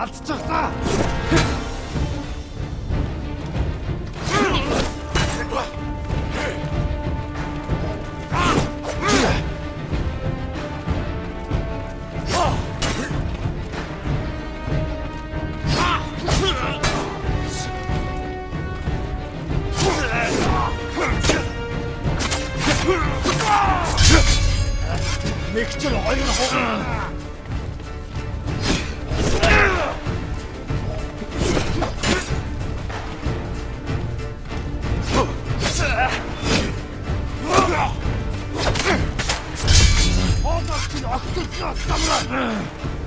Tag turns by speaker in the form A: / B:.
A: atacaksa. Make sure all your home. 私の悪徳な侍